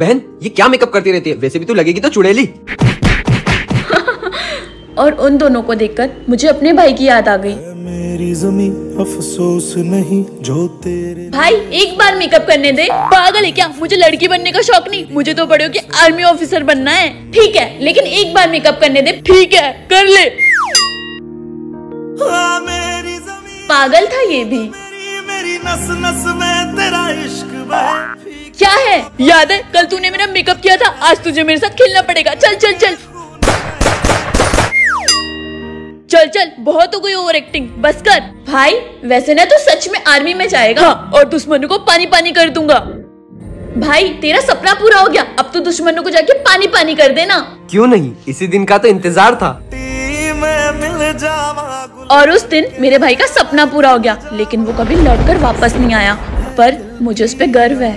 बहन ये क्या मेकअप करती रहती है? वैसे भी तू लगेगी तो चुड़ैली। और उन दोनों को देखकर मुझे अपने भाई की याद आ गई। मेरी जमी अफसोस नहीं जो तेरे भाई एक बार मेकअप करने दे। पागल है क्या? मुझे लड़की बनने का शौक नहीं। मुझे तो बड़े होके आर्मी ऑफिसर बनना है। ठीक है लेकिन एक बार मेकअप करने दे। ठीक है कर ले। हाँ, मेरी जमी पागल था ये भी। मेरी मेरी नस नस में तेरा है। याद है कल तूने मेरा मेकअप किया था आज तुझे मेरे साथ खेलना पड़ेगा। चल चल चल। चल चल बहुत हो गई ओवर एक्टिंग बस कर। भाई वैसे ना तो सच में आर्मी में जाएगा। हाँ, और दुश्मनों को पानी पानी कर दूँगा। भाई तेरा सपना पूरा हो गया। अब तो दुश्मनों को जाके पानी पानी कर देना। क्यों नहीं? इसी दिन का तो इंतज़ार था। और उस दिन मेरे भाई का सपना पूरा हो गया लेकिन वो कभी लौट कर वापस नहीं आया। पर मुझे उस पर गर्व है।